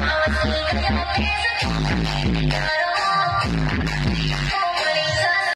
I was